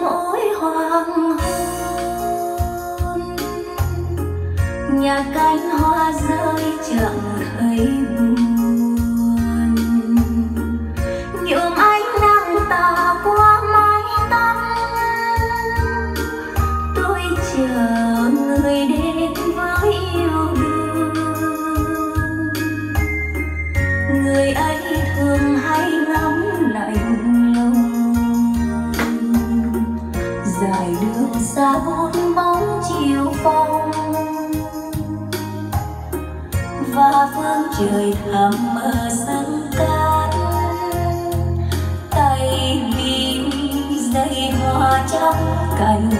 mỗi hoàng hôn. Nhà cánh hoa rơi chẳng thấy buồn. Nhuộm ánh nắng tà qua mái tóc tôi chờ người đến với yêu đương. Người ấy xa bốn bóng chiều phong. Và phương trời thẳm mờ sân cát, tay bìm dây hoa trong cành.